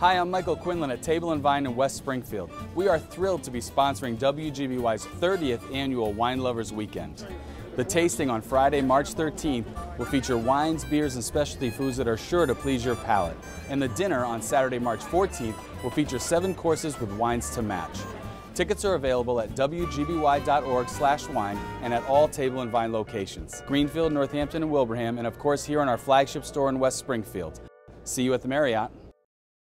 Hi, I'm Michael Quinlan at Table and Vine in West Springfield. We are thrilled to be sponsoring WGBY's 30th annual Wine Lovers Weekend. The tasting on Friday, March 13th will feature wines, beers, and specialty foods that are sure to please your palate. And the dinner on Saturday, March 14th will feature seven courses with wines to match. Tickets are available at wgby.org/wine and at all Table and Vine locations: Greenfield, Northampton, and Wilbraham, and of course here in our flagship store in West Springfield. See you at the Marriott.